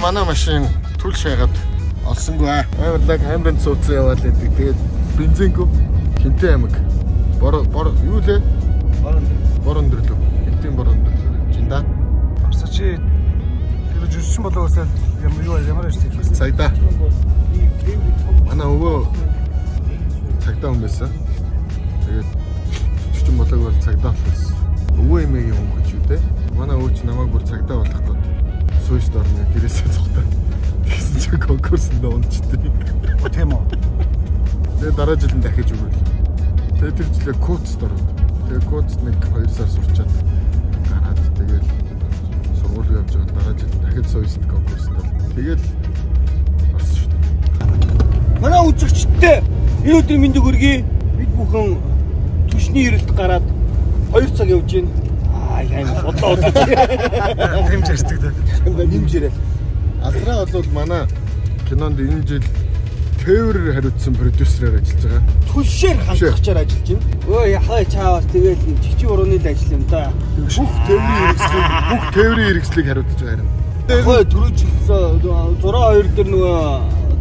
Манай машин түл шайгаад олсонгүй аа. Амарлаг хамбент суудсан яваал гэдэг. Тэгээд бензингүй Хинтээ аймаг. Бор бор юу лээ? Борон. Борон дөрлөө. Хинтийн борон дөрлөө. Жинда. Орсо чи тэр жүжигчин болоосаа ямар юу ямар шүү. Цагдаа. Манай өвөө цагдаа хүн байсан. Тэгээд жүжигчин болоог бол цагдаа болсон. Өвөө эмээгийн хүн гэж юу те. Манай өвөө ч намайг бүр цагдаа болох гээд сүйш дорны гэрээсээ цухтаа. Тэгсэн чи конкурсанд унцчихдээ. Тийм үү. Тэгээ дараа жил нь дахиж өгөөл. Тэгээ тэр жилээ коуц дороод. Тэгээ коуц нэг 2 сар сурчаад гараад тэгээд сургууль явж байгаа. Дараа жил дахиж сойст конкурст бол. Тэгээд орсон шүү дээ. Манай үзэгчдтэй энэ өдөр мэндийг хүргэе. Бид бүхэн түшний эрэлт гараад 2 цаг явж байна. Аа яа бодлоо удаа. Хэмж ярьдаг дээ. Нэмж ирээ. Алдраа бол манай кинонд энэ жил тээвэр хариуцсан продюсерээр ажиллаж байгаа. Түшээр хангахчаар ажиллаж байна. Өө яхаа чаавас тэгэл чичи урууны л ажил юм да. Бүх тээврийн хэрэгслийг бүх тээврийн хэрэгслийг хариуцж байгаа юм. Хөөе түрүү жилсэн 6 2 дээр нөгөө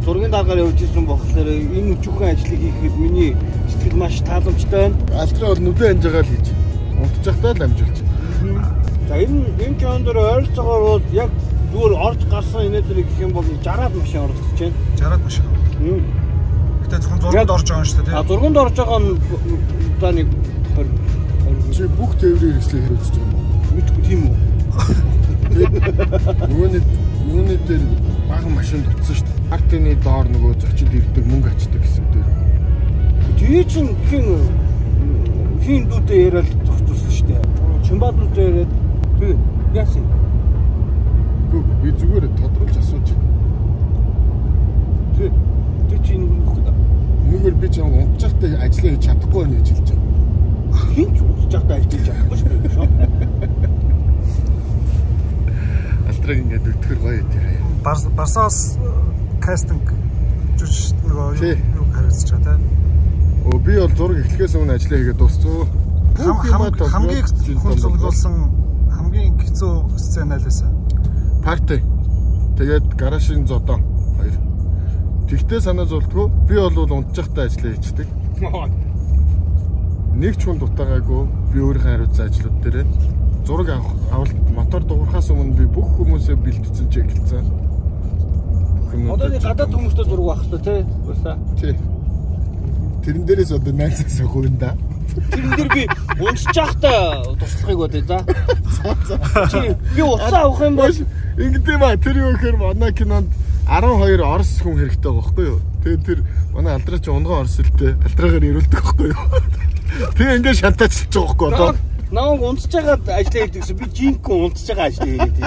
зургийн дагаар явж исэн болохоор энэ өчүүхэн ажлыг хийхэд миний сэтгэл маш тааламжтай байна. Алдраа бол нүдэн анж байгаа л хийж. Унтчихтаа л амжуулж. За энэ энэ кинонд ойролцоогоор бол яг зүгээр орж гарсан инээдрийг гэх юм бол 60-аад машин оролцож байна. 60-аад машин. Гэтэ зөвхөн зурганд орж байгаа юм шүү дээ. А зурганд орж байгаа нь одоо нэг 20 Чи бүх тээврийн хэрэгслийг хариуцж байгаа юм. мэдгүй тийм үү? Юуны юуны дээр бага машин дутсан шүү дээ. Артины доор нөгөө зочид ирдэг мөнгө ачдаг гэсэн дээр. Тэгээ чин хин хин дүүтэй яриад дээ. Чимбаатантай яриад би яасан? Гүг би зүгээр тодруулж асууж байна. Тэг тэг чи энэ нөхөд Нүгээр би ч унтчихтай ажиллаа хийж чадахгүй байна гэж хэлж байгаа. хин ч байхдаа ажиллаж чадахгүй шүү дээ. Алдраг ингээд өтгөр гоё дээ. Барсаас кастинг жүжигч нөгөө Тий. юу хариуцж байгаа те. Оо би бол зураг эхлэхээс өмнө ажиллаа хийгээд дууссан. Хам- хам- Хамгийн хүн цуглуулсан хамгийн хэцүү сцен аль байсан? парти. Тэгээд гаражийн зодон хоёр. Тэгтээ санаа зовлтгүй би бол унтчихтай ажиллаа хийчдэг. Нэг ч хүн дутаагаагүй би өөрийнхөө хариуцсан ажлууд дээр зураг авах авалт мотор дуурахаас өмнө би бүх хүмүүсээ бэлтгэсэн юм. Одоо нэг гадаад хүмүүстэй зураг байх хэрэгтэй тий. Басаа. тий. Тэрэн дээрээс одоо найзаас өгөн да. Тэрэн дээр би унсч байхдаа туслахыг бодъё за. Чи би уцаа авах юм бол Ингэдэм ба тэр юу гэхээр манай кинонд 12 орос хүн хэрэгтэй байгаа байхгүй юу? Тэгээд тэр манай алдраа чи унган орос хэлтэй алдраагаар ирүүлдэг байхгүй юу? Тэгээ ингээд шантаачилж байгаа байхгүй одоо. намайг унсж байгаад ажиллаа хийдэг гэсэн би жинкэн унсж байгаа ажиллаа хийгээд.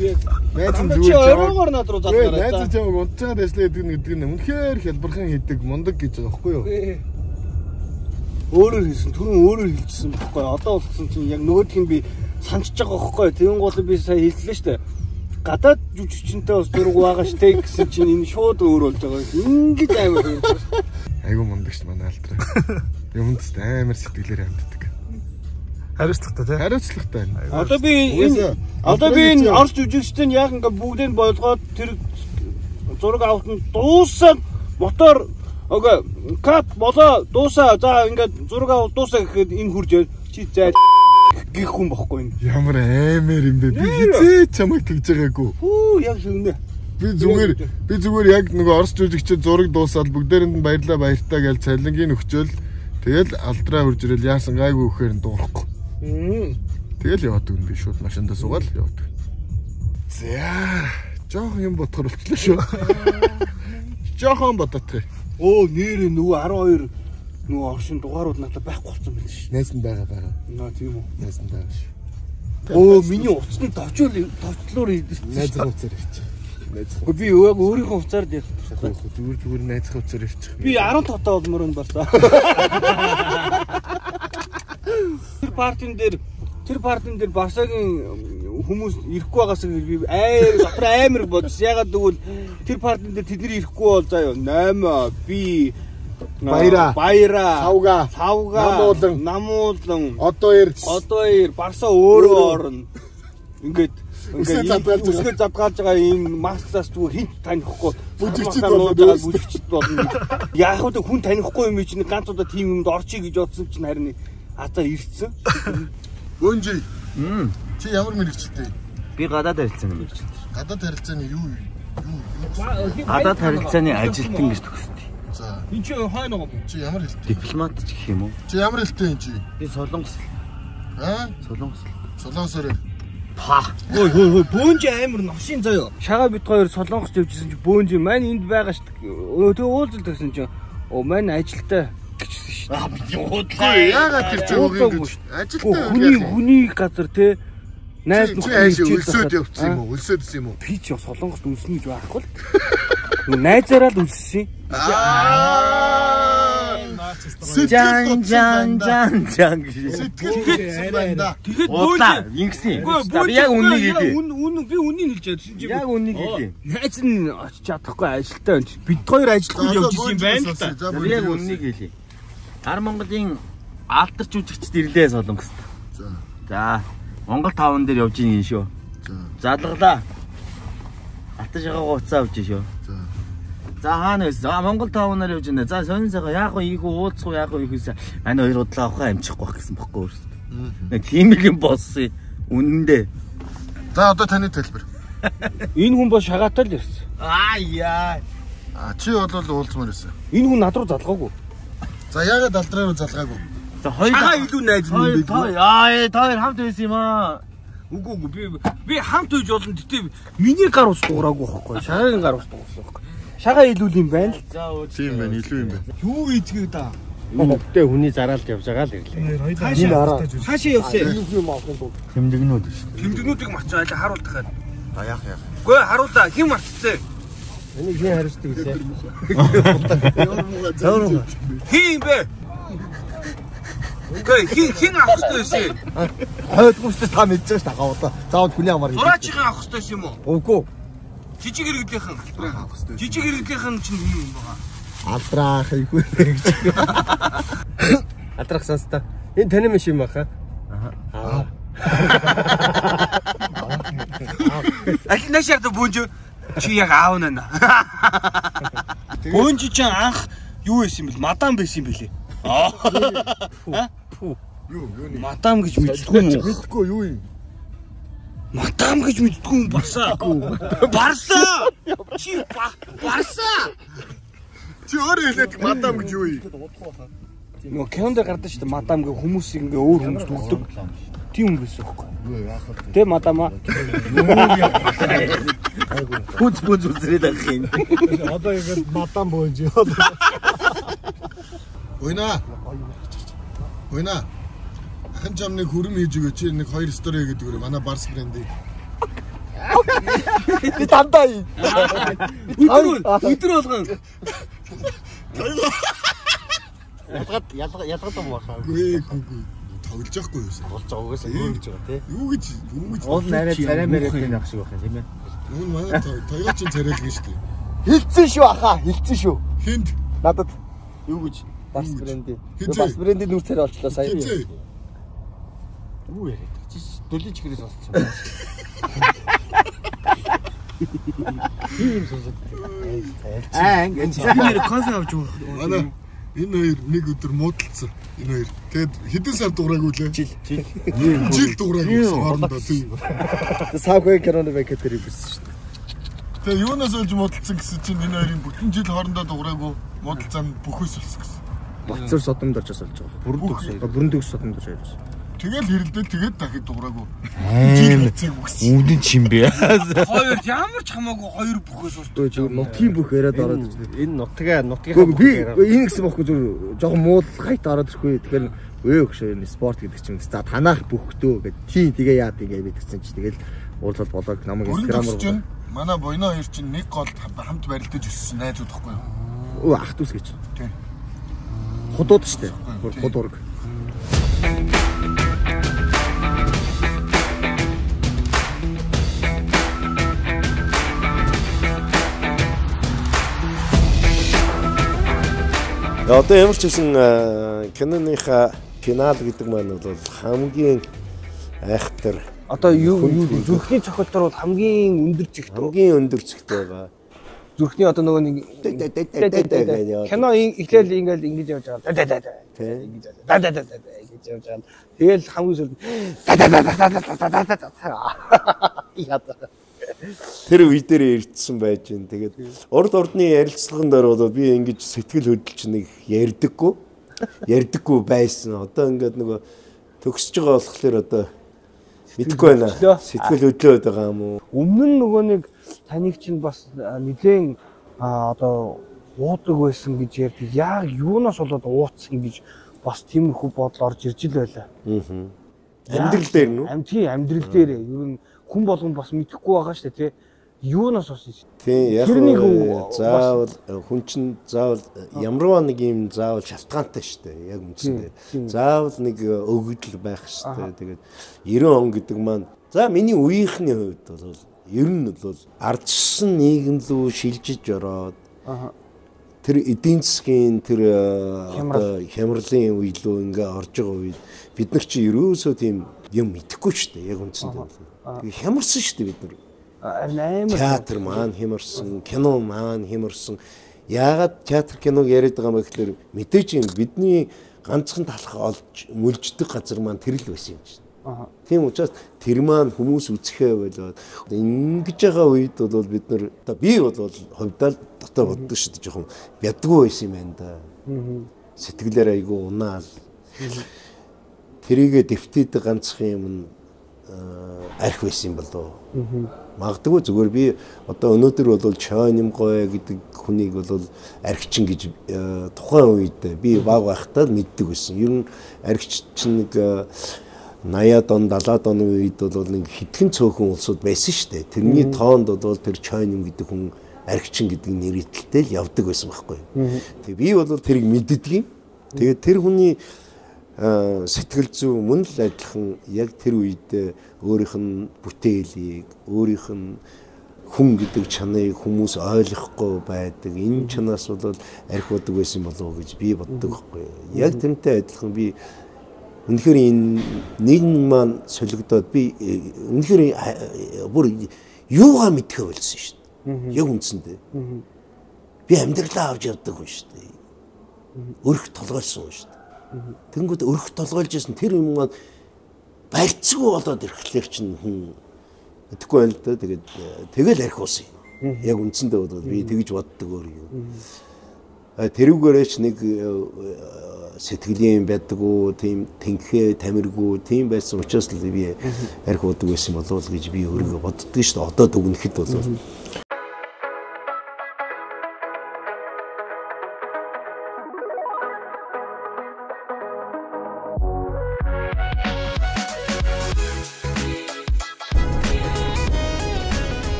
Би Найз зүгээр өрөөгөр над руу Гүй залгаарай. найз нь чамайг унтчихад ажиллаа гэдэг нь гэдэг нь үнэхээр хялбархан хийдэг мундаг гэж байгаа байхгүй юу? Өөрөөр хэлсэн, түрүүн өөрөөр хэлчихсэн байхгүй. Одоо болсон чинь яг нөгөөх нь би санчиж байгаа байхгүй. Тэгэн гол би сая хэллээ шүү дээ. Гадаад жүжигчэнтэй бас зураг байгаа штэ гэсэн чинь энэ шууд өөр болж байгаа. Ингээд амар юм. Айгу мундаг ш манай алдраа. Юмд ч амар сэтгэлээр амьддаг. Хариуцлагатай те. Хариуцлагатай байна. Одоо би энэ одоо би энэ орч жүжигчтэй нь яг ингээд бүгдийг болгоод тэр зураг авалтанд дуусаад мотор Окей, кат болоо дуусаа. За ингээд зураг авал дуусаа гэхэд энэ хурж чи зай гих хүн бохгүй энэ. Ямар амар юм бэ? Би хизээ чамайг тэгж байгаагүй. Хүү яг шивнэ. Би зүгээр би зүгээр яг нөгөө орос жүжигчид зураг дуусаад бүгдээрэнд нь баярлаа баяртаа гэж цалингийн өгчөөл тэгэл алдраа хурж ирэл яасан гайгүй өгөхээр нь дуурахгүй. Тэгэл яваад өгнө би шууд машиндаа суугаад яваад. За жоох юм бодохор болчихлоо шүү. Жохон бодохгүй. Оо нэрээ нөгөө 12 нөгөө оршин дугаарууд надад байхгүй болсон байна шүү. Найс нь байгаа байгаа. Наа тийм үү. Найс нь байгаа шүү. Оо миний уцны товчул товчлуур идсэн. Найз хавцаар ирчих. Найз Гэхдээ би яг өөрийнхөө уцаар дээр. хавцаар зүгээр зүгээр найз хавцаар ирчих. Би 10 татаа болмоор нь барсаа. Тэр партийн дээр тэр партийн дээр Барсагийн хүмүүс ирэхгүй байгаас би аяар дотор амар бодсон. Ягаад гэвэл тэр партийн дээр тэдний ирэхгүй бол заяа 8 би Баяра. Баяра. Савга. Савга. Намуулан. Намуулан. Одоо ирц. Одоо ир Барса өөрөө орно. Ингээд Үсээ задгаалж байгаа. Үсгээ задгаалж байгаа ийм масклаас зүгээр хинт танихгүй. Бүжигчд болоод байгаа бүжигчд болно. Яг хөө хүн танихгүй юм чинь ганц удаа тийм юмд орчих гэж бодсон чинь харин атаа ирцэн. Өнжи. Чи ямар мэрэгчлээ? Би гадаад харилцааны мэрэгч. Гадаад харилцааны юу юу? Гадаад харилцааны ажилтан гэж төгсдөө. За. Энд чи хойно гоо. Чи ямар хэлтэй? Дипломат ч гэх юм уу? Чи ямар хэлтэй юм чи? Би солонгос, Аа? солонгос. Солонгосоор. Хөөе хөөе хөөе бөөнж амар новшин заяа. Шагаа бит хоёр солонгос явжсэн чи бөөнж маань энд байгаа шүү дээ. Өө тэг уулзалт гэсэн чи оо маань ажилтаа гэжсэн шүү дээ. Хөөе яагаад тэр чи Уулзаагүй өгөө гэж? шүү. Ажилтаа Хүний хүний газар те найз нөхөд өлсөд явцсан юм уу? Өлсөд ирсэн юм уу? Би ч солонгост үлснэ гэж байхгүй л. Найзаараа л үлссэн. Аа. Жан жан жан жан гэж. Байна. Тэгэхэд Уудлаа, ингэсэн. Би яг үннийг хэлээ. Үн үн би үннийг хэлж чадсан. Яг үннийг хэлээ. Найз нь очиж чадахгүй ажилтаа энэ бид хоёр ажилтгууд явж исэн юм байна л Би яг үннийг хэлээ. Гар Монголын алдарч үжигчд ирлээ солонгост. За. За, Монгол таван дээр явж ийн шүү. За. Залглаа. Атаж байгаа уцаа авч шүү. За. За хаана вэ? За Монгол тавнаар явж байна. За сонин сайхан яг гоо ийхүү уулзах уу яг гоо ийхүүс. Манай хоёр удлаа авахаа амжихгүй байх гэсэн бохгүй өөрөөсөө. Нэг тийм л юм болсон. Үнэндээ. За одоо таны тайлбар. Энэ хүн бол шагаатай л ирсэн. Аа яа. А чи бол уулзмаар байсан. Энэ хүн над руу залгаагүй. За яагаад алдраа руу залгаагүй? За хоёр Шагаа илүү найз нь юм хоёр бэ? аа хоёр хамт байсан юм аа. Үгүй үгүй би би хамт үйж болно гэтээ миний гар ус дуураагүй байхгүй. Шагагийн гар ус дуурсан байхгүй. Шагаа илүү юм байна л. За ууч. Тийм байна, илүү юм байна. Юу ийцгээ да. Хөвгтэй хүний зараалд явж байгаа л ирлээ. Хаашаа хаашаа явсан? Тэмдэгнүүд шүү. Тэмдэгнүүдийг марцаа айл харуулах гээд. А яах яах. Гүй харуулаа хэн марцсан? Энийг хэн хариуцдаг лээ? Хин юм бэ? Гүй хин хин авах хэрэгтэй. Хойдгүй шүү дээ та байгаа шүү дээ хаваа. Заавал хүний амар Зураачихын авах хэрэгтэй юм уу? Үгүй. Жижиг иргэдийнхэн. Жижиг иргэдийнхэн чинь юм юм байгаа. Алдраах ийгүй. Алдрах сонс та. Энэ таны биш юм баха. Аль наашаар да бүүнж чи яг аав нана. Бүүнж чи анх юу байсан бэл мадам байсан бэлээ. Юу юу нэг. Мадам гэж мэддгүй юм уу? Мэдгүй юу юм? Мадам гэж мэддгүй юм барсаа. Барсаа. Чи ба- барсаа. Чи өөрөө хэлээд мадам гэж юу юм? Нөгөө кинонд гардаг шүү дээ мадам гэх хүмүүс ингээ өөр хүмүүс дүрдэг. Тийм юм байсан байхгүй. Тэ мадама Хүч бүз үзрээд авах юм. Одоо ингээд мадам бөөнж. Ойна. Ойна. Ахын чам нэг хүрм хийж өгөөч. нэг хоёр стори гэдэг үү? Манай барс брендийг. Би дандаа юм. өдөр өдөр болгон Ялгаад ялгаа ялгаад юм баха. Гүй гүй гүй. Тоглож яахгүй юу? Болж байгаа угаасаа юу гэж байгаа те. Юу гэж юу гэж. Уул нарай царай мэрэг байх шиг байх юм тийм ээ. Юу манай тоёо чин царайлгэн шүү дээ. Хилцэн шүү аха, хилцэн шүү. Хинд Надад юу гэж бас бренди. Хизээ. Бас бренди нүр царай олчлоо сая. Юу яриад чи дөлөж гэрээс олцсон. Аа ингээд би нэр кофе авч өгөх. Энэ хоёр нэг өдөр муудалцсан. Энэ хоёр. Тэгэд хэдэн сар дуурайгүй лээ? Жил. Жил. Жил дуурайгүй хоорондоо тийм. савхай киноны бэкет дээр ирсэн шүү дээ. Тэгээ юунаас олж муудалцсан гэсэн чинь энэ хоёрын бүтэн жил хоорондоо дуурайгүй муудалцаа нь бүхөөс болсон гэсэн. Бацар содомд орж олж байгаа. Бүрэн төгс. Бүрэн төгс содомд орж ирсэн. Тэгэл хэрэлдэл тэгээд дахид хэцэг үгсэн. Үдэн чим бэ? Хоёр ямар ч хамаагүй хоёр бүхээс урт. Дөө чи нутгийн бүх яриад ороод ирсэн. Энэ нутгаа нутгийнхаа Гэхдээ би энэ гэсэн бохгүй зүр жоохон мууд хайт ороод ирэхгүй. Тэгэхээр өө гэж энэ спорт гэдэг чинь за танаах бүхтөө гэд тий тэгээ яад ингээ бидгсэн чи тэгэл уурлал болоод намайг инстаграмаар манай боёно хоёр чинь нэг гол хамт барилдаж өссөн найзууд тахгүй өө юу? ах дүүс гэж. Тий. Худууд штэ. Тий. Худ ураг. Одоо ямар ч хэсэн киноныхаа финал гэдэг маань бол хамгийн айхтар Одоо юу юу зүрхний цохилтор бол хамгийн өндөр зэгт хамгийн өндөр зэгт байгаа. зүрхний одоо нөгөө нэг кино ихлээл ингээл ингэж явж байгаа. Да да да. Ингэж да да да да гэж явж байгаа. Тэгэл хамгийн сүүлд да да да да да да да да. Яа. Тэр үе дээр ирдсэн байж гин. Тэгээд урд ордны ярилцлаган дээр бол би ингэж сэтгэл хөдлөж нэг ярьдаггүй. Ярьдаггүй байсан. Одоо ингээд нөгөө төгсөж байгаа болохоор одоо мэдэхгүй байна. Сэтгэл хөдлөөд байгаа юм уу? Өмнө нь нөгөө нэг таныг чинь бас нэгэн одоо уудаг байсан гэж ярьдаг. Яг юунаас болоод ууцсан гэж бас тиймэрхүү бодол орж ирж ил байлаа. Аа. Амьдрал дээр нүү? Ам тий амьдрал дээр ер нь хүн болгон бас мэдэхгүй байгаа шүү дээ тий. Юунаас бас юм. Тий яг заавал хүн чинь заавал ямарваа нэг юм заавал шалтгаантай шүү дээ. Яг үндсэндээ. Заавал нэг өгөгдөл байх шүү дээ. Тэгээд 90 он гэдэг маань за миний үеийнхний хувьд бол ер нь бол ардчсан нийгэм рүү шилжиж ороод тэр эдийн засгийн тэр одоо хямралын үе лөө ингээ орж байгаа үед бид нар чи ерөөсөө тийм юм идэхгүй шүү дээ. Яг үндсэндээ. Хямарсан шүү дээ бид нар. Амар театр маань хямарсан, кино маань хямарсан. Яагаад театр киног яриад байгаа юм бэ гэхээр мэдээж юм бидний ганцхан талах олж мүлждэг газар маань тэр л байсан юм чинь. Тийм учраас тэр маань хүмүүс үзэхээ болоод ингэж байгаа үед бол бид нар одоо би бол хувьдаа дотор боддог шүү дээ жоохон бядгүй байсан юм байна да. Сэтгэлээр айгүй унаал. Тэрийгэ дэвтээд ганцхан юм нь арх байсан юм болоо. Магадгүй зүгээр би одоо өнөөдөр бол Чойнымгой гэдэг хүнийг бол архичин гэж тухайн үед би баг байхдаа мэддэг байсан. Ер нь архич чинь нэг 80-аад он 70-аад оны үед бол нэг хитгэн цөөхөн улсууд байсан шүү дээ. Тэрний тоонд бол тэр Чойнм гэдэг хүн архичин гэдэг нэрэлтэлтэй л явдаг байсан байхгүй. Тэгээ би бол тэрийг мэддэг юм. Тэгээд тэр хүний сэтгэл зүй мөн л адилхан яг тэр үед өөрийнх нь бүтээлийг өөрийнх нь хүн гэдэг чанарыг хүмүүс ойлгохгүй байдаг. Энэ чанаас бол архиудаг байсан болов уу гэж би боддог байхгүй. Яг тэрнтэй адилхан би үнэхээр энэ нийгэм маань солигдоод би үнэхээр бүр юугаа мэдхээ болсон шүү дээ. Яг үндсэндээ. Би амьдралаа авч явдаг хүн шүү дээ. Өрх толгойлсон хүн шүү дээ. Тэнгүүд өрх толгойлж исэн тэр юм маань барьцгүй болоод ирэхлээр чинь хүн мэдэхгүй байл да. Тэгээд тэгэл арх уусан юм. Яг үндсэндээ бол би тэгж боддог өөрөө. Тэрүүгээрээч нэг сэтгэлийн байдгүй тийм тэнхээ тамиргүй тийм байсан учраас л би арх уудаг байсан болов уу гэж би өөрөө боддөг шүү дээ. Одоо дүгнэхэд бол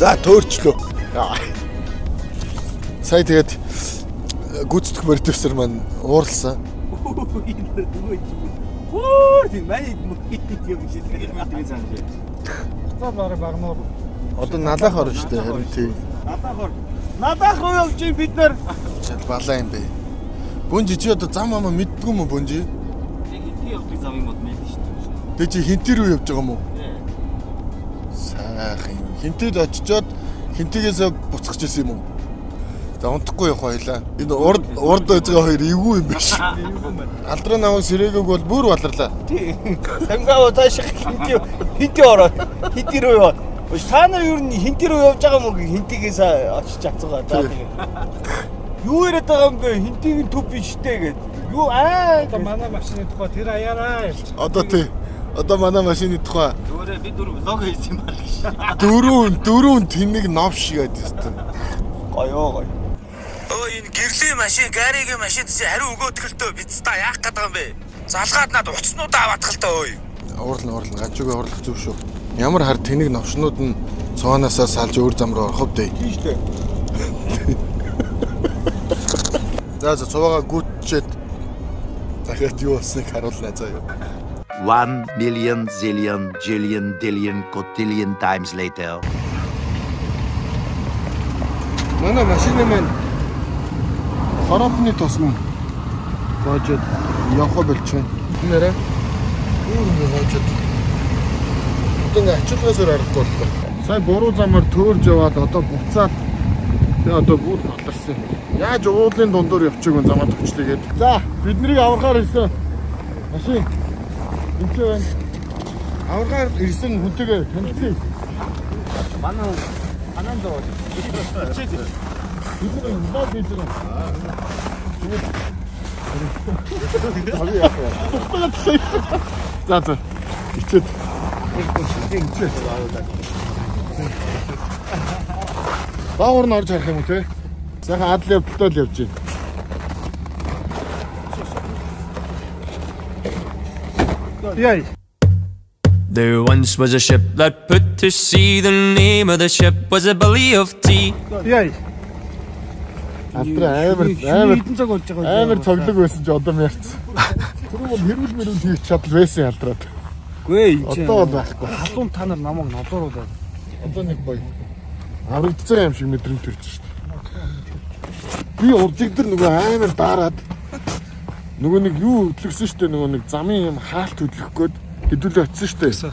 За төөрчлөө. Сая тэгээд гүйцэтгэх продюсер маань ууралсан. Оо тийм манай мөкит юм шиг цааш. За бараг багнуур. Одоо налах орно шүү дээ харин тий. Надах ор. Надах уу явж юм бид нар. Балаа юм бэ. Бүнжи чи одоо зам амаа мэддгүй юм уу бүнжи? Хинти явдаг замыг мод мэдэн шүү дээ. Тэ чи хинти рүү явж байгаа юм уу? Сайхан. Хинтэд очичоод хинтигээс буцах гэсэн юм уу? За унтахгүй явах байлаа. Энэ урд урд байцгаа хоёр эвгүй юм биш. Алдраа наваг сэрэгээг бол бүр баларлаа. Тий. Тангаа цааш хинти хинти ороо. Хинти рүү яваа. Та нар юу н хинти рүү явж байгаа мó хинтигээс очиж ацгаа. За тэгээ. Юу яриад байгаа юм бэ? Хинтигийн төв биш дээ гэд. Юу аа манай машины тухай тэр аяараа ялч. Одоо тий. Одоо манай машины тухай Зүгээр би дөрөв влог хийсэн юм байна гэж. дөрөв дөрөв тэнэг нов шигээд өстө. гоё гоё. Өө энэ гэрлийн машин, гаригийн машин чи хариу өгөөтгөлтөө биз та яах гээд байгаа юм бэ? Залгаад над уцснуудаа аваадах л таа ой. Уурлан уурлан гажуугаа уурлах зүг шүү. Ямар хар тэнэг новшнууд нь цооноосаа салж өөр зам руу орох вэ? Дээ. За за цуваагаа гүтчээд дахиад юу болсныг харуулнаа заяа. 1 million zillion jillion dillion cotillion times later. Манай машины маань хорооны тусам гоожод явах болж байна. Нэрэ. Өөр ингэ гоожод. Одоо ингээ ачаалгасаар арахгүй боллоо. Сайн буруу замаар төөрж яваад одоо буцаад тэгээ одоо бүгд батарсан. Яаж уулын дундуур явчихгүй замаа төвчлээгээд. За биднийг аврахаар ирсэн. Машин. Энд л байна. Аврахаар ирсэн хүнтэйгээ танилцъя. Манай анан доо. Чиг. Бид нэг мод хэлсэн. За за. Ичээд. Баагаар нь орж харах юм уу те? Сайхан адал явдалтай л явж байна. Яй. There once was a ship that put to sea. The name of the ship was a belly of tea. Яй. Алдраа амар амар Хэдэн цаг болж байгаа амар цоглог байсан ч одоо мярц. Тэр бол хэрүүл мэрүүл хийх чадал байсан алдраад. Гүй Одоо бол байхгүй. халуун та нар намайг нодоруулаад. Одоо нэг гоё. Аврагдцсан юм шиг мэдрэмж төрж шít. Би уржиг дээр нөгөө амар даарад нөгөө нэг юу хөдлөсөн штэ нөгөө нэг замын юм хаалт хөдлөх гээд хэдүүлээ очсон штэ.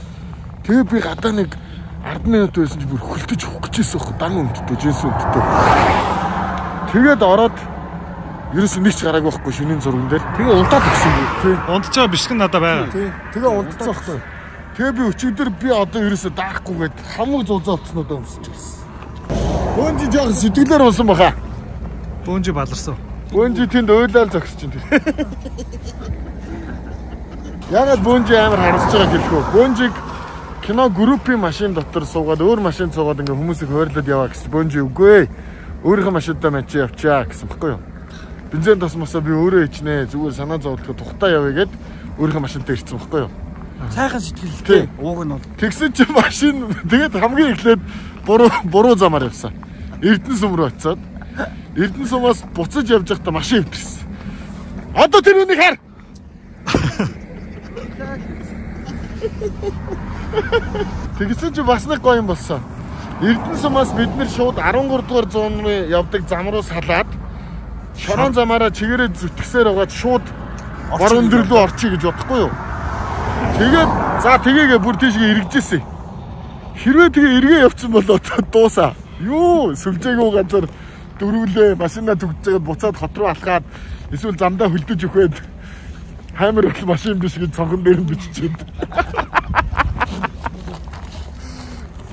Тэгээ би гадаа нэг 10 минут байсан чи бүр хөлтөж өгөх гэжсэн хөө дан өмдтөө жинсэн өмдтөө. Тэгээд ороод ерөөс нэг ч гараагүй байхгүй шинийн зурган дээр. Тэгээ унтаад өгсөн би. Тий. Ундч байгаа бишгэн надад байгаа. Тий. Тэгээ унтцсан байхгүй. Тэгээ би өчигдөр би одоо ерөөсө даахгүйгээд хамаг зузаа олцсноо өмсөж ирсэн. Бөөнжи жоох сэтгэлээр унсан баха. Бөөнжи баларсан. Бөөнжи тэнд ойлаал зогсож чинь. Ягаад бөөнжи амар харасж байгааг хэлэхгүй. Бөөнжиг кино группийн машин дотор суугаад өөр машин суугаад ингээ хүмүүсийг хойрлоод яваа гэсэн бөөнжи үгүй ээ. Өөрийнхөө машинтаа мань чи явчаа гэсэн баггүй юу? Бензин тосмосоо би өөрөө ичнэ зүгээр санаа зовлоход тухтаа явъя гэд өөрийнхөө машинтаа ирсэн баггүй юу? Сайхан сэтгэлтэй. Ууг нь бол. Тэгсэн чи машин тэгээд хамгийн эхлээд буруу буруу замаар явсан. Эрдэнэ сум руу очиод Эрдэнэ сумаас буцаж явж байхдаа машин өвдөрсөн. Одоо тэр үнийг хар. Тэгсэн чи бас нэг гоё юм болсон. Эрдэнэ сумаас бид нэр шууд 13 дугаар зууны явдаг зам руу салаад шорон замаараа чигээрээ зүтгэсээр угаад шууд бор өндөр рүү орчих гэж бодохгүй юу? Тэгээд за тэгээгээ бүр тийшээ эргэжсэн. Хэрвээ тэгээ эргээ явцсан бол одоо дуусаа. Юу сүлжээгөө газар дөрвөлээ машина байгаад буцаад хот руу алхаад эсвэл замдаа хөлдөж өгөөд хаймар бол машин биш гэж цонхон дээр нь биччихээд.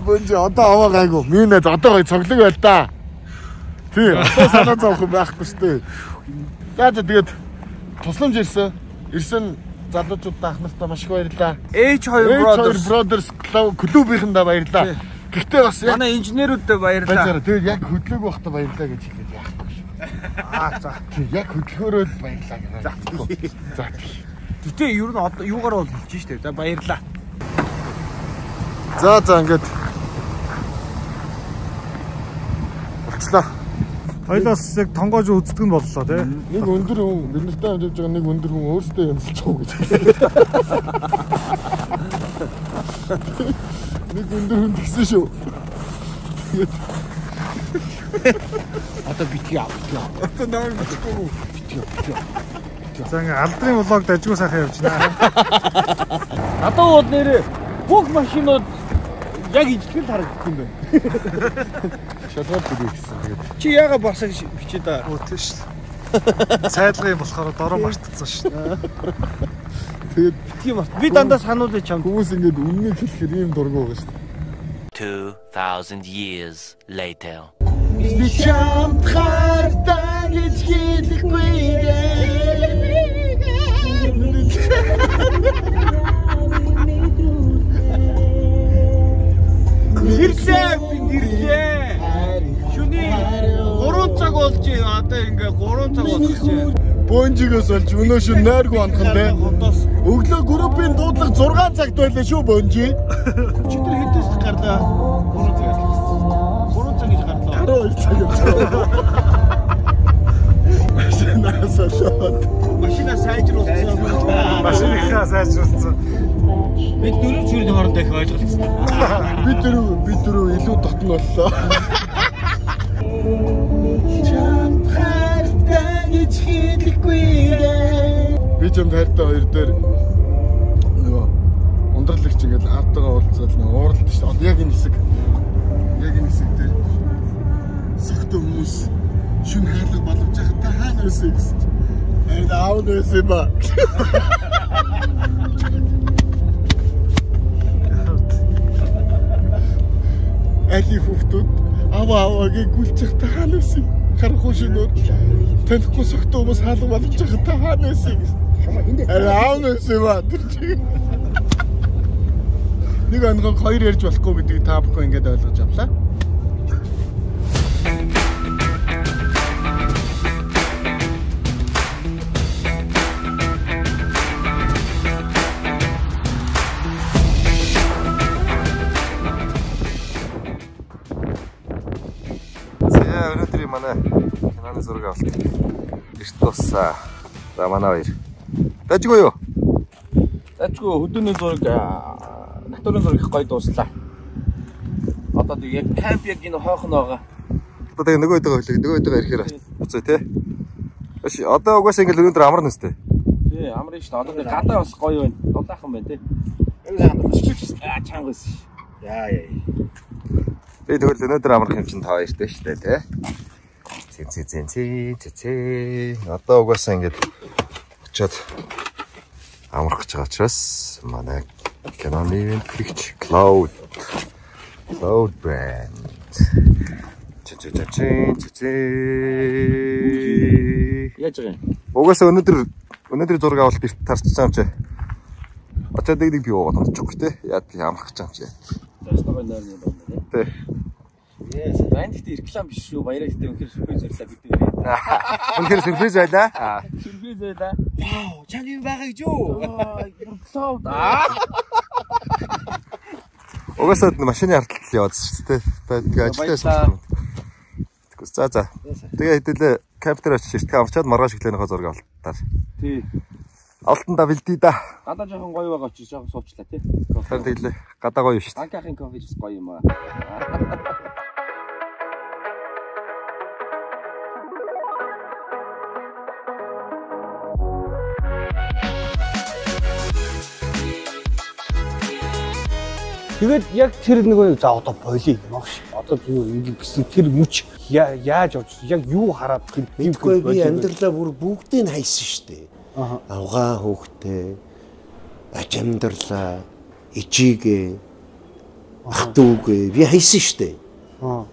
Бонж одоо аваа гайгүй. Минь одоо гоё цоглог байл да. Тий, одоо санаа зовх байхгүй шүү дээ. За тэгээд тусламж ирсэн. Ирсэн залуучуудаа ах нартай маш их баярлаа. H2 Brothers Brothers клубийнхэндээ баярлаа. Гэхдээ бас манай инженерүүдэд баярлаа. баярлаа. Тэгээд яг хөдлөөг байхдаа баярлаа гэж хэлээд яахгүй шүү. Аа за. Яг хөдлөхөөрөө л баярлаа гэж. За. Гэтэ ер нь одоо юугаар бол хэлж штэ. За баярлаа. За за ингээд болчлаа. Хоёлаас яг тонгоож үздэг нь боллоо тий. Нэг өндөр хүн бид нартай хамт явж байгаа нэг өндөр хүн өөртөө юмсалж байгаа гэж. Нэг өндөр хүн гисэн шүү. Одоо битгий авах. Одоо наа битгэхгүй. Битгий битгий. За ингээ алдрын влог дажгүй сайхан явж байна. Надад бол нэрээ бүх машинууд яг ижлэгэл харагддаг юм байна. Шалгаад бүрий гэсэн. Тэгээд Чи яага барсаг бичээ да. Оо тийш. Сайдлагын болохоор дороо мартцсан шүү. Тэгээд Тийм ба. Би дандаа сануулж чамд. хүмүүс ингээд үннийг хэлэхээр ийм дург байгаа шүү. 2000 years later. Би чамд хартаа гэж хэлэхгүй Ирлээ би ирлээ. Шүний 3 цаг болж байна. Одоо ингээ 3 цаг болж байна. Бонжигоос олж өнөө шин нойргүй анхан бэ. Өглөө группийн дуудлага 6 цагт байлаа шүү бонжи. Чи тэр хэдээс гарлаа? 3 цагаас. 3 цаг гэж гарлаа. 12 цаг явчихсан. Машинаас олоод. Машина сайжруулсан. Машиныхаа сайжруулсан. Бид дөрөв чирийн хоорондоо их ойлголцсон. Бид дөрөв бид дөрөв илүү дотн боллоо. Би ч юм хайртай хоёр дээр нөгөө ундрагч ингээд автагаа уулзаад нөгөө болдог шүү. Одоо яг энэ хэсэг. Яг энэ хэсэг дээр согтөө хүмүүс шүн хаалга болгож байхад та хаана байсан гэсэн чинь. Харин аав юм ба. Али хүүхдүүд аваа аваагийн гүлчих та хаана байсан? Харахгүй шөнөөр танихгүй согтөө хүмүүс хаалга болгож байхад та хаана байсан гэсэн. Юм ба. Тэр чиг. Нэг онгог хоёр ярьж болохгүй гэдгийг та бүхэн ингээд ойлгож авлаа. За өнөөдрийн манай киноны зураг авалт эрт туссаа. За манай хоёр. Дажгүй юу? Дажгүй хөдөөний зураг натурын зураг их гоё дууслаа. Одоо тэг яг камп яг энэ хойхон байгаа. Одоо тэгээ нөгөө дэгээ хөлөг нөгөө дэгээ ирэхээр буцаа тий. Эш одоо угаасаа ингээл өнөөдөр амар нэстэй. Тий амар шүү дээ. Одоо тэг гадаа бас гоё байна. Дулаахан байна тий. Энэ хандах шиж аа чангас. Яа яа. Би тэгвэл өнөөдөр амрах юм чинь та хоёртэй шүү дээ тий. Зин зин зин зин зин. Одоо угаасаа ингээд очиод амрах гэж байгаа учраас манай киноны пикч Cloud Cloud brand. Чи чи чи чи чи. Яаж байгаа юм? Угаасаа өнөөдөр өнөөдрийн зураг авалт эрт тарч байгаа юм чи. Очоод нэг нэг би уугаад онцчих тий. Яа би амрах гэж байгаа юм чи. Тэстогой нойрны байна тий. Тий. Yes, банд гэдэг реклам биш шүү. Баяраа гэдэг үнэхээр байлаа бид нэр. Үнэхээр сюрприз байлаа. Сюрприз байлаа. Вау, чанга юм байгаа гэж юу? Cloud. Угаасаа машины ардтал яваадсан шүү дээ. Байсан. Тэгвэл за за. Тэгээ хэдүүлээ камптер очиж иртгэ амчаад маргааш эхлэнийхээ зураг авалтаар. Тий. Алтанда бэлдээ да. Гадаа жоохон гоё байгаа чи жоохон суучлаа тий. Харин тэглээ. Гадаа гоё шүү дээ. Анкахын кофе жис гоё юм аа. Тэгээд яг тэр нөгөө за одоо боли маш одоо зүгээр ингэ гэсэн тэр мүч яаж явж яг юу хараад тэр Мэдгүй би амьдралаа бүр бүгдийг хайсан шүү дээ. Авгаа хөөхтэй ач амьдралаа ижигээ ах дүүгээ би хайсан шүү дээ.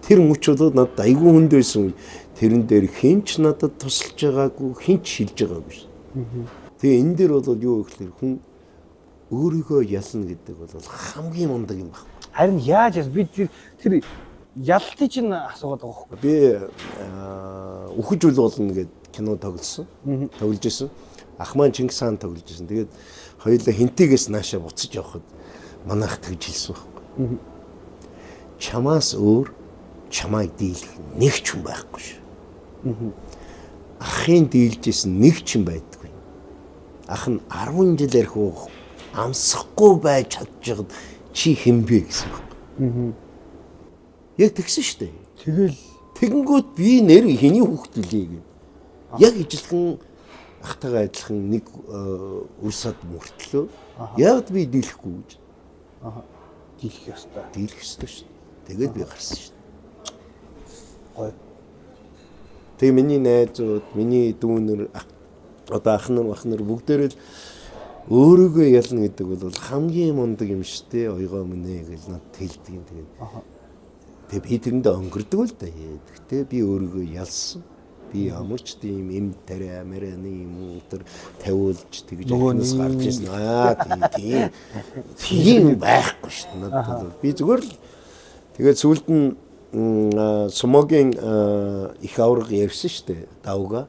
Тэр мүч бол надад айгүй хүнд байсан. Тэрэн дээр хинч надад тусалж байгаагүй хинч шилж байгаагүй. Тэгээ энэ дээр бол юу гэхээр хүн өөрийгөө ялна гэдэг бол хамгийн мундаг юм байна. Харин яаж би тэр тэр ялтыг чинь асуугаад байгаа хөөхгүй. Би үхэж үл болно гэд кино тоглосон. Тоглож исэн. Ах маань Чингис хаан тоглож исэн. Тэгээд хоёулаа хинтигээс наашаа буцаж явхад манайх тэгж хэлсэн байхгүй. Чамаас өөр чамайг дийлэх нэг ч хүн байхгүй шүү. Ахын дийлжсэн нэг ч юм байдаггүй. Ах нь 10 жил ярих уу амсахгүй байж чадчихад чи хэмбэ гэсэн байна. Яг тэгсэн шүү дээ. Тэгэл тэгэнгүүт би нэр хэний хүүхд үлээ гэв. Яг ижилхэн ахтайгаа адилхан нэг өрсөд мөртлөө. Яг би дийлэхгүй гэж. Аа. Дийлэх ёстой. Дийлэх ёстой шүү. Тэгээд би гарсан шүү. Гой. Тэгээ миний найзууд, миний дүүнэр одоо ах нар, ах нар бүгдээрээ л өөрийгөө ялна гэдэг бол хамгийн мундаг юм шүү дээ. Ойгоо мөнэ гэж надад хэлдэг юм тэгээд. Тэгээ би тэрэндээ өнгөрдөг л да. Гэхдээ би өөрийгөө ялсан. Би ямар ч тийм эм тарай амараны юм өтер тавиулж тэгж ахнаас гарч ирсэн. Аа тийм тийм байхгүй шүү дээ. Надад бол би зүгээр л тэгээд сүулт нь сумогийн их авраг ярьсан шүү дээ. Давга.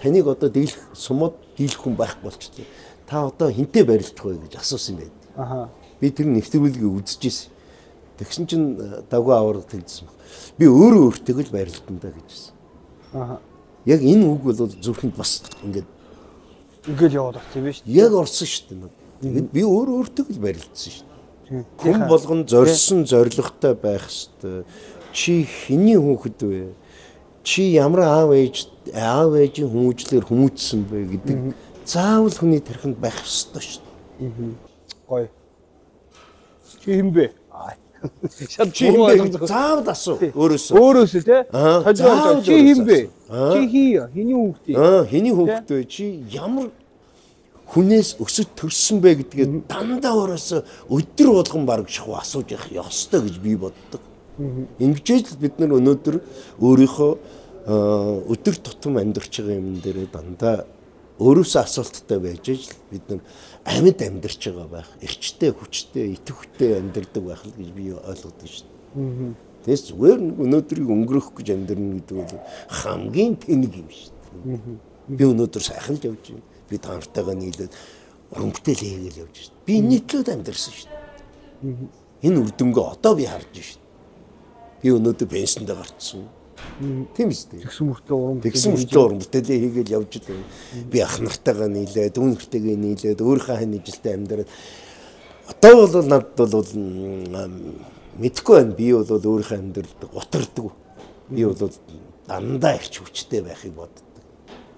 Таныг одоо дийлэх сумод дийлэх хүн байх болчихсон та одоо хинтээ барилдах вэ гэж асуусан байна. Аха. Би тэр нэвтрүүлгийг үзчихсэн. Тэгсэн чинь давгаа аваад тэгсэн. Би өөрөө өөртөө л барилдан да гэжсэн. Аха. Яг энэ үг бол зүрхэнд бас ингээд ингээл яваад байна тийм шүү дээ. Яг орсон шүү дээ. Тэгээд би өөрөө өөртөө л барилдсан шүү дээ. Хүн болгон зорьсон зоригтой байх ёстой. Чи хэний хүүхэд вэ? Чи ямар аав ээж аав ээжийн хүмүүжлэр хүмүүжсэн бэ гэдэг заавал хүний тархинд байх ёстой шүү дээ. Гоё. Чи хэм бэ? Шал Чи ойлгож бэ? Заавал асуу өөрөөсөө. Өөрөөсөө тий. Заавал чи хин бэ? Чи хий хэний хүүхдээ? Аа, хэний хүүхэд вэ? Чи ямар хүнээс өсөж төрсөн бэ гэдгээ дандаа өөрөөсөө өдөр болгон баг шахуу асууж явах ёстой гэж би боддог. Ингэж л бид нар өнөөдөр өөрийнхөө өдөр тутам амьдарч байгаа юм дээр дандаа өөрөөсөө асуулттай байж л бид нар амьд амьдарч байгаа байх. Эрчтэй, хүчтэй, идэвхтэй амьдардаг байх л гэж би ойлгодог шүү дээ. Тэгээс зүгээр өнөөдрийг өнгөрөх гэж амьдрна гэдэг бол хамгийн тэнэг юм шүү дээ. Би өнөөдөр сайхан л явж байна. Би та нартайгаа нийлээд урамтай л хийгээл явж байна. Би нийтлүүд амьдарсан шүү дээ. Энэ үр дүнгээ одоо би харж байна шүү дээ. Би өнөөдөр пенсэндээ гарцсан. Тийм биз дээ. Тэгсэн мөртлөө урам Тэгсэн мөртлөө уран бүтээлээ хийгээл явж л. Би ах нартайгаа нийлээд, нартайгаа нийлээд, өөрийнхөө хань ижилтэй амьдраад одоо бол надад бол мэдхгүй байна. Би бол өөрийнхөө амьдралд гутардаг. Би бол дандаа ирч хүчтэй байхыг боддог.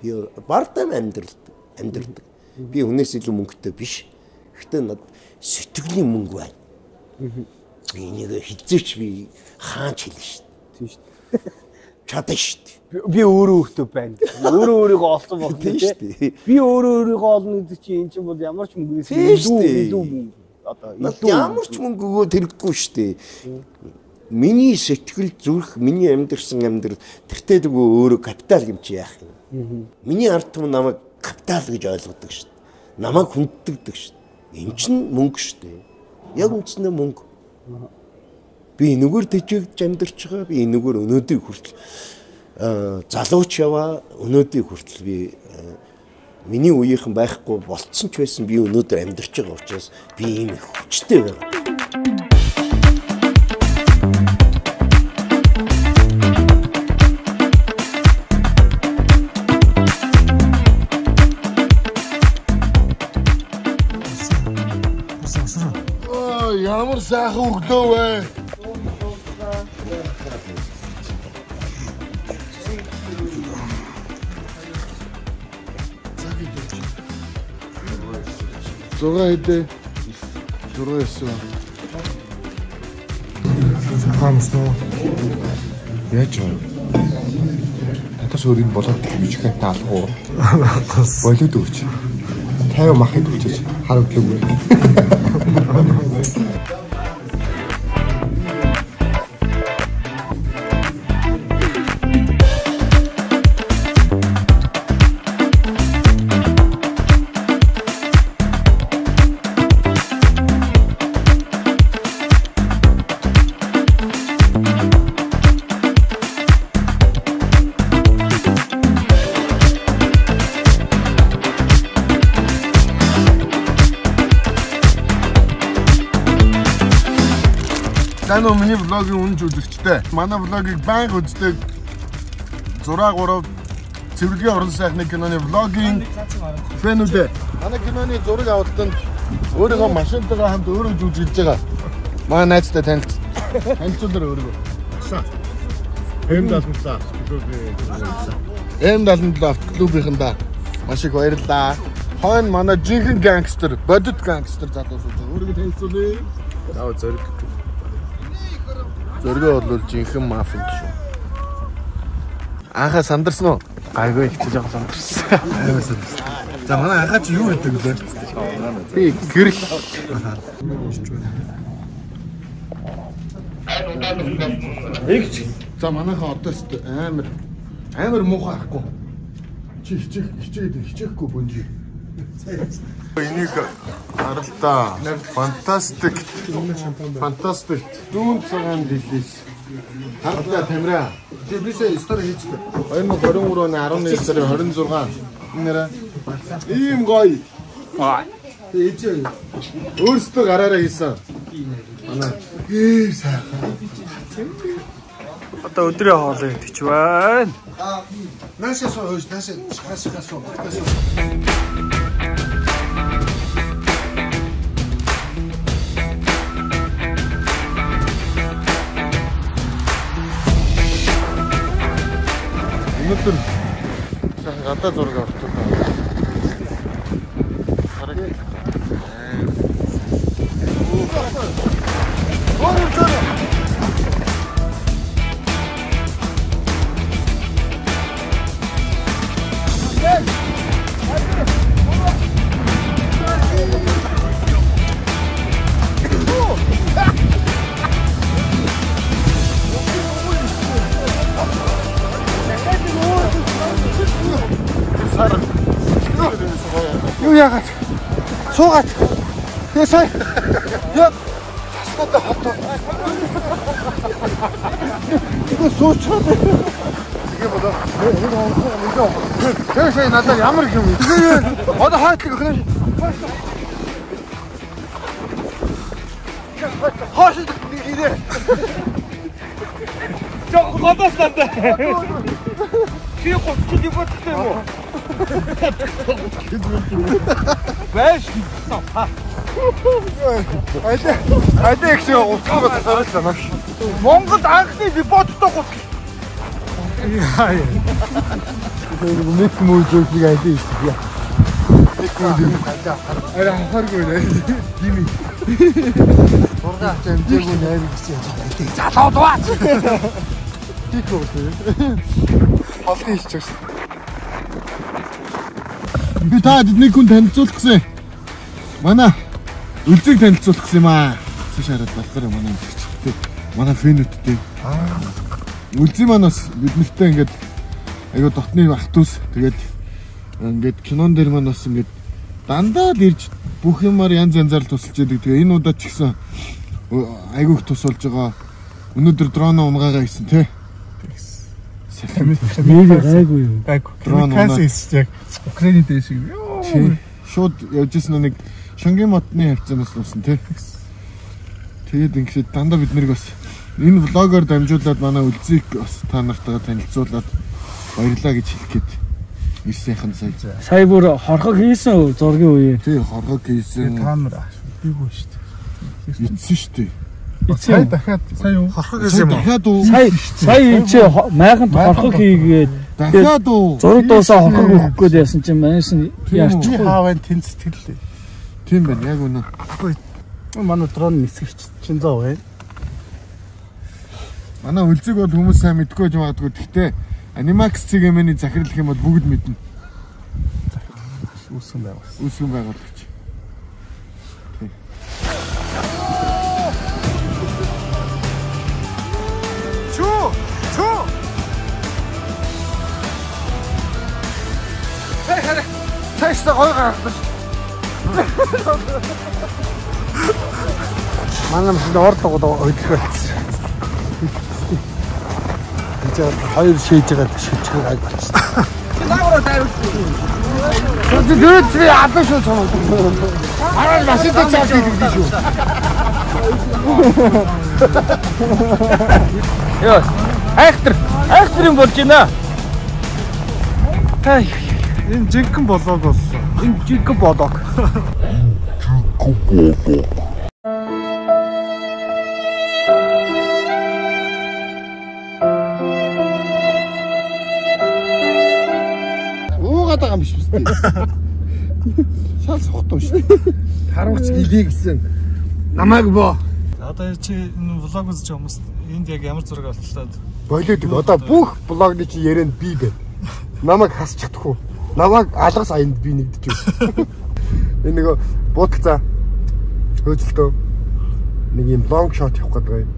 Би бардам амьдралд амьдрдаг. Би хүнээс илүү мөнгөтэй биш. Гэхдээ над сэтгэлийн мөнгө байна. Би энийг хизээч би хааж хэлнэ шүү дээ. Тийм шүү дээ. Чадна шүү дээ. Би- өөрөө өөртөө байна. Өөрөө өөрийгөө олсон байна Тийм тий. шүү дээ. Би өөрөө өөрийгөө олно гэдэг чинь эн чинь бол ямар ч дээ. илүү одоо ямар ч мөнгө өгөөд хэрэггүй шүү дээ. Миний сэтгэл зүрх, миний амьдэрсэн амьдрал тэртээ дэгөө өөрөө капитал юм чи яах юм. Миний ард түмэн намайг капитал гэж ойлгодог шүү дээ. Намайг хүнддэг шүү дээ. Эм чин мөнгө шүү дээ. Яг үндсэндээ мөнгө. Би энэгээр тэжээгдэж амьдарч байгаа. Би энэгээр өнөөдрийг хүртэл залууч яваа өнөөдрийг хүртэл би миний үеийнхэн байхгүй болцсон ч байсан би өнөөдөр амьдарч байгаа учраас би ийм их хүчтэй байгаа. Ямар сайхан өгдөө вэ? Зураг хэдэ? Зураг эсэ. Хамс нөө. Яаж вэ? Татас өөрийг болоод бичгээ таалах уу? Болоод өгч. 50 махад өгч хар уу миний влогийн үнэн жүжигчтэй. Манай влогийг байнга үздэг 6 цэвэрлэгийн орон сайхны киноны влогийн фэнүүдээ. Манай киноны зураг авалтанд өөрийнхөө машинтайгаа хамт өөрөө жүжиглэж байгаа. Манай найзтай танилц. Танилцуулдар өөрийгөө. М77 М77 автоклубынхандаа маш их баярлалаа. Хойно манай жинхэнэ гангстер, бодит гангстер залуус үү. Өөрийгөө танилцуулъя. Яа зэрэг Зөргөө бол жинхэнэ мафик шүү. Анхаа сандарсан уу? Айгүй их жоохон сандарсан. Айгүй сандарсан. За манай анхаа чи юу гэдэг вэ? Би гэрэл. Игч. За манайхаа одоо ч амар амар муухай ахгүй. Чи хичих хичээд хичихгүй бүнжи. Энийг харалтаа. Фантастик. Фантастик. Дүүн цагаан дэлээс. Хартаа тамира. Би бисээ стори хийчихлээ. 2023 оны 11 сарын 26. Нэрэ. Ийм гоё. Аа. Ээж өөрсдөө гараараа хийсэн. Манай ийм сайхан. Одоо өдрийн хоолой идэж байна. Наашаа суу хөөж, наашаа шахаа суу. Өнөөдөр гадаа зураг авчихсан. Сая. Яа. Таснаа хот. Тэгээ суучаад. Тэгээ болоо. Энэ онцгой. Тэгээ сая надад ямар юм. Тэгээ одоо хаатлаг өхнө. Хош ирээ. Жоо годос надад. Чи гоцч ди бодтой юм уу? Бэш. Айдэ. Айдэ их шиг утгах гэсэн санаа. Монгол анхны биботтой гут. Яа. Нэг муу зүйлийг айдэ их. Нэг муу зүйл. Ара харгүй нэ. Гими. Ургаа хэмжээгүй найр гэж яаж айдэ. Залуу дууц. Тик үү. Холны байгаа. Би та нэг хүн танилцуулах гэсэн. Манай үлзийг танилцуулах гэсэн юм аа. Тийш хараад болохоор манай үлзэгчтэй. Манай фэнүүдтэй. Аа. Үлзий маань бас биднэртэй ингээд айгуу дотны автус тэгээд ингээд кинон дээр маань бас ингээд дандаа л ирж бүх юмар янз янзаар тусалж яадаг. Тэгээ энэ удаа ч гэсэн айгуух тусалж байгаа. Өнөөдөр дрон унгаагаа хийсэн те. Нэг гайгүй юу? Гайгүй. Дрон Кас яг Украины дээр шиг. Тий. Шууд явжсэн нэг Шангийн модны хавцаанаас нуусан тий. Тэгээд ингээд дандаа бид нарыг бас энэ влогоор дамжуулаад манай үлзийг бас та нартайгаа танилцуулаад баярлаа гэж хэлэх гээд ирсэнхэн сая. Сая бүр хорхог хийсэн зургийн үе. Тий, хорхог хийсэн. Та нар бийгүй шүү дээ. Ицсэн шүү дээ. Сая дахиад сая юу? Хорхог гэсэн юм уу? Дахиад уу? Сая сая энэ чи майханд хорхог хийгээд дахиад уу? Зураг дуусаа хорхог өгөх гээд яасан чинь манайс нь ярьч хаавын тэн сэтгэлээ. Тийм байна яг үнэ. Манай дрон нисгч чин зав бай. Манай үлзэг бол хүмүүс сайн мэдгүй ч магадгүй. Гэхдээ Animax CGM-ийн захирал гэх юм бол бүгд мэднэ. Үүсгэн байгуулсан. Үүсгэн байгуулагч. Тийм. Чүү! Чүү! Хэ хэ. Тэст гой шүү. Манай машин ордог өдөх болсон. Тэгэж хоёр шийдэж байгаа шийдэж байгааг болчихсон. Наагаараа тайруулсан. Дөрөв би адаа шүү чамд. Араа машин дээр чаад идэв шүү. Йоо. Айхтар. Айхтар юм болж байна. Хай. Энэ жинхэнэ болоог болсон. Жинхэнэ болоог. Жинхэнэ болоог. Уугаад байгаа юм биш үстэй. Шал сохтоо шүү. Харуулч илээ гэсэн. Намайг боо. Одоо чи энэ влог үзэж байгаа хүмүүст энд яг ямар зураг автлаад болоод одоо бүх блогны чи ярианд би байна. Намайг хасч чадахгүй. Намайг алгас аянд би нэгдэж байна. Энэ нөгөө буудалцаа хөөцөлтөө нэг юм лонг шот явах гэдэг юм.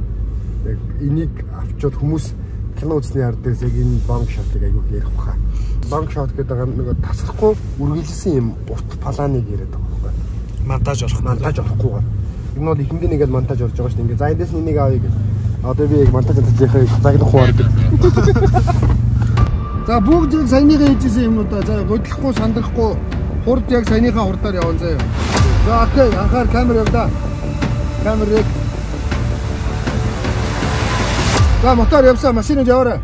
Яг энийг авчууд хүмүүс кино үзсний ард дээрс яг энэ лонг шотыг аягүй ярих баха. Лонг шот гэдэг нь нөгөө тасрахгүй үргэлжилсэн юм урт планыг яриад байгаа байхгүй. монтаж орох. Монтаж орохгүй. Энэ бол ихэндээ нэгэд монтаж орж байгаа шүү дээ. Ингээ за эндээс энийг авъя гэж. Одоо би яг монтаж хийхээ загнах уу гэдэг. За бүгд яг саяныхаа хийжсэн юмудаа за бодлохгүй сандахгүй хурд яг саяныхаа хурдаар явна заяа. За окей анхаар камер явда. Камерыг За мотор явсаа машиныг яваарай.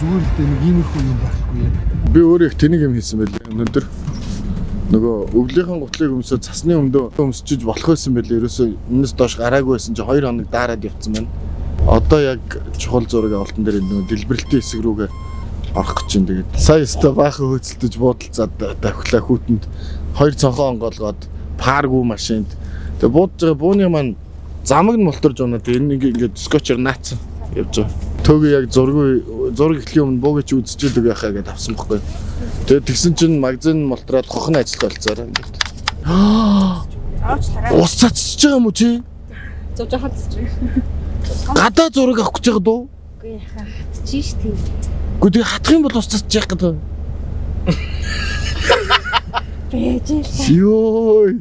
Зүгээр л дээ нэг иймэрхүү юм байхгүй юм. Би өөрөө их тэнийг юм хийсэн байлээ өнөөдөр. Нөгөө өвлийнхэн гутлыг өмсөө цасны өмдөө өмсчиж болох байсан байлээ. Ерөөсөө энэс доош гараагүй байсан чи 2 хоног дараад явцсан байна. Одоо яг чухал зураг авалтан дээр нөгөө дэлбэрэлтийн хэсэг рүүгээ орох гэж байна. Тэгээд сая өстө баахан хөөцөлдөж буудалцаад давхлаа хүүтэнд хоёр цонхоо онгоолгоод паргу машинд тэгээ буудж байгаа бууны маань замаг нь молторж унаад энэ ингээ ингээ скотчер наацсан явж байгаа. Төг яг зураг зураг эхлэхийн өмнө буугч үзчихэл үг яхаа гэдээ авсан байхгүй. Тэгээ тэгсэн чинь магазин молтроод хохны ажилт болцоор. Ус цацж байгаа юм уу чи? Зөв жоохон цэцэж. Гадаа зураг авах гэж байгаа дөө? Үгүй яхаа хатчих ш тийм. Гэхдээ тэгээ хатах юм бол ус цацж яах гэдэг. Бэжэл. Йой.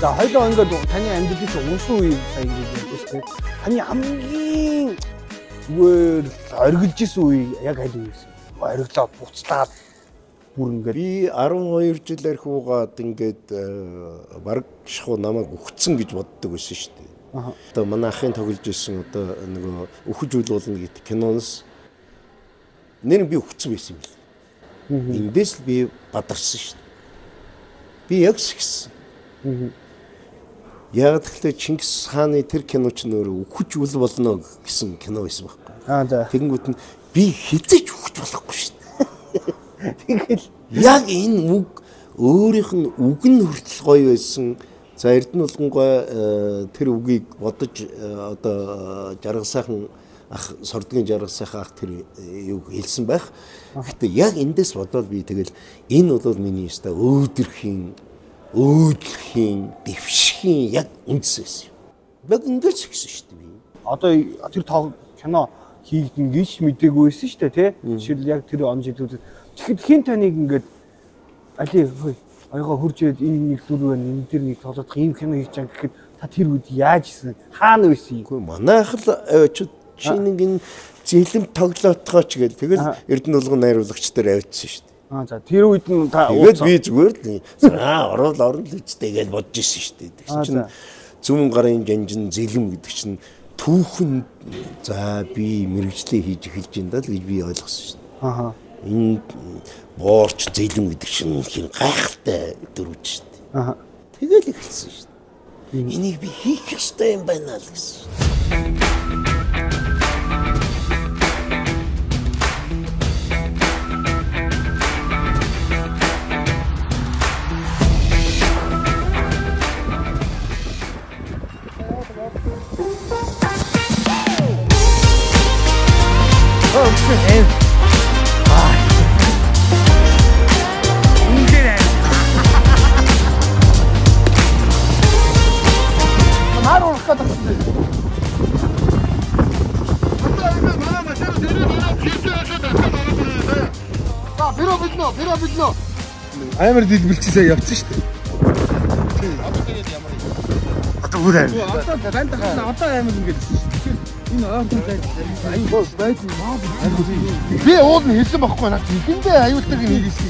За хоёлоо ингээд таны амьдралын чинь унсан үе сая ингэж ярьж шүү дээ. Таны хамгийн зүгээр оргилж исэн үе яг аль үе вэ? Оргилоод буцлаад бүр ингээд би 12 жил архиугаад ингээд баг шахуу намайг өгцөн гэж боддог байсан шүү дээ. Одоо манай ахын тоглож исэн одоо нөгөө өхөж үйл болно гэдэг киноноос нэр би өгцөн байсан юм байна. Эндээс л би бадарсан шүү дээ. Би яг сгсэн. Яг тэгэхээр Чингис хааны тэр кино ч нөр үхэж үл болно гэсэн кино байсан байхгүй. Аа за. Тэгэнгүүт нь би хизэж үхэж болохгүй шүү дээ. Тэгэл яг энэ үг өөрийнх нь үг нь хүртэл гоё байсан. За Эрдэнэ булгангой тэр үгийг бодож одоо жаргал сайхан ах сордгийн жаргал сайхан ах тэр юг хэлсэн байх. Гэхдээ яг эндээс бодоод би тэгэл энэ бол миний өстой өөдрхийн өөдлөхийн, дэвшхийн яг үндэс байсан юм. Яг ингэж гэсэн шүү дээ. Одоо тэр тоо кино хийгдэн гэж мдэггүй байсан шүү дээ тий. Жишээл яг тэр он жилүүд тэгэхэд хин таныг ингээд али хөөе аяга хуржээд энэ нэг дүр байна энэ тэр нэг тоглох ийм кино хийж чам гэхэд та тэр үед яаж исэн хаана байсан юм гүй манайх л очид чи нэг зэлэм тоглоотгоо ч гээл тэгэл Эрдэнэ улгын найруулагч дээр авчихсан шүү дээ. Аа за тэр үед нь та тэгээд би зүгээр л аа орол орно л үстэй гэж бодож ирсэн шүү дээ. Тэгсэн чинь зүүн гарын жанжин зэлэм гэдэг чинь түүхэн за би мэрэгчлээ хийж эхэлж юм даа л гэж би ойлгосон шүү дээ. Аа. Энэ боорч зэлэм гэдэг чинь хин гайхалтай дөрвч шүү дээ. Аа. Тэгэл эхэлсэн шүү дээ. Энийг би хийх ёстой юм байна л гэсэн. Амар дэлбэлчээсээ явчихсан шүү дээ. Одоо бүр амар. Одоо ганд хаа. Одоо амар ингэж энэ ойрхон байж аюул байж маа Би уул нь хэлсэн байхгүй наад ихэндээ аюултайг нь хийсэн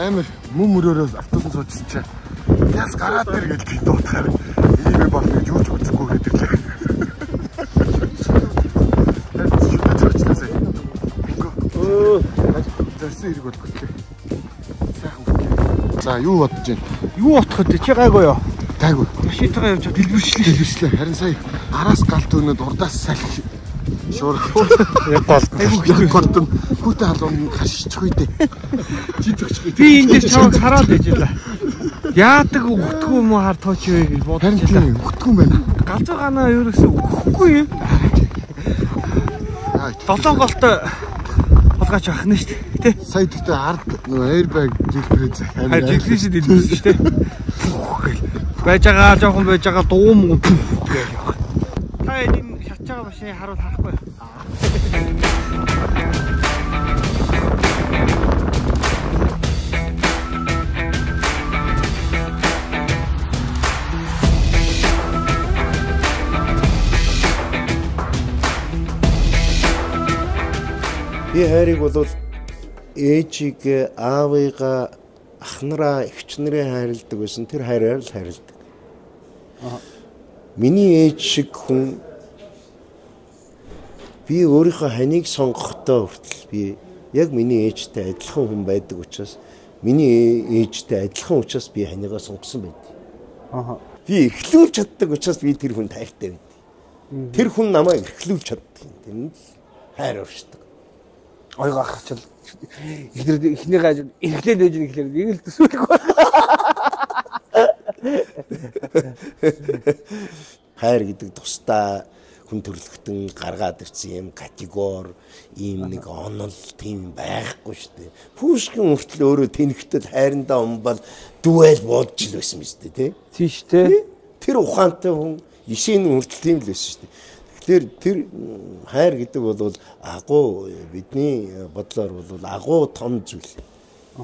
амар мөн мөрөөрөөс автобус суучсан чинь яс гараад ир гэж би энийг би болно гэж юу ч үзэхгүй хэдэрлээ. Зарсан хэрэг бол бүтлээ. Сайхан бүтлээ. За юу бодож байна? Юу вэ? Чи гайгүй юу? Гайгүй. Машинтайгаа явж дэлбэрчлээ. Дэлбэрчлээ. Харин сая араас галт өнөд урдаас салхи шуур яг гол айгуу кордон хүүтэй халуун хашчих үедээ чи төгч би энэ дээр чамд хараад байж лээ яадаг өгтгөө юм уу хар тооч вэ гэж бодож байна. өгтгөө юм байна. Галзуу ганаа ерөөсөө өгөхгүй юм? Долоон голтой ялгаач ахна шүү дээ. Тэ. Сая тэгтээ ард нөгөө airbag жилбэрээ захиа. Харин жилгээс дэлбэрсэн шүү дээ. Байж байгаа жоохон байж байгаа дуум гэл явах. Машиныг харуул харахгүй. Би хайрыг бол ээжийг аавыгаа ахнараа эгчнэрээ хайрладаг байсан тэр хайраар л хайрладаг. Миний ээж шиг хүн би өөрийнхөө ханыг сонгохдоо хүртэл би яг миний ээжтэй адилхан хүн байдаг учраас миний ээжтэй адилхан учраас би ханигаа сонгосон байдаг. Аа. Би эхлүүлж чаддаг учраас би тэр хүнд хайртай байдаг. Тэр хүн намайг эхлүүлж чаддаг. Тэр нь хайр уршдаг ойгоо ахчил ихнэр ихний гаж эрхлээ нээж нэхлээр нэг л төсөөлөх ба. Хайр гэдэг тусдаа хүн төрлөختөн гаргаад ирсэн юм категори ийм нэг онол тийм байхгүй шүү дээ. Пушкин хүртэл өөрөө тэнхтэл хайрандаа умбал дүэл бодж л байсан шүү дээ, тий? Тийш тий. Тэр ухаантай хүн ишийн хүртэл тийм л байсан шүү дээ. Тэгэхээр тэр хайр гэдэг бол агуу бидний бодлоор бол агуу том зүйл.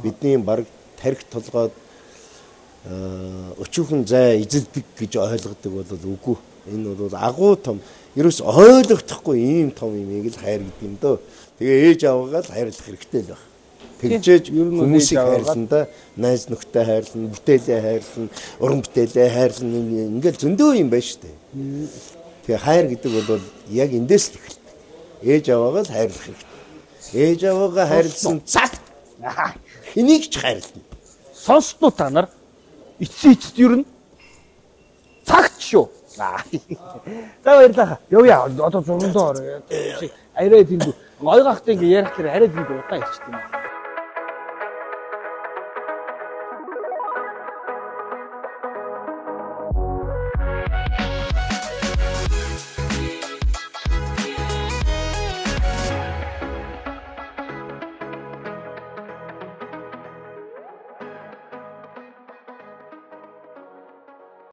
Бидний баг тарих толгойд өчүүхэн зай эзэлдэг гэж ойлгодог бол үгүй. Энэ бол агуу том ерөөс ойлгохдохгүй ийм том юмыг л хайр гэдэг юм дөө. Тэгээ ээж аваагаа л хайрлах хэрэгтэй л байна. Тэгжээж хүмүүсийг хайрлан да найз нөхдөд хайрлан, бүтээлээ хайрлан, уран бүтээлээ хайрлан ингээл зөндөө юм байна шүү дээ. Тэгээ хайр гэдэг бол яг эндээс л эхэлдэг. Ээж аваагаа л хайрлах хэрэгтэй. Ээж аваагаа хайрлсан цагт энийг ч хайрлана. Сонсноо та нар эцсийн эцэд юу нэ? Цагт шүү. За баярлаа. Явъя. Одоо зургандоо орё. Арай тийм ойгохтой ингээ ярих хэрэг арай тийм удаан ирчихдээ.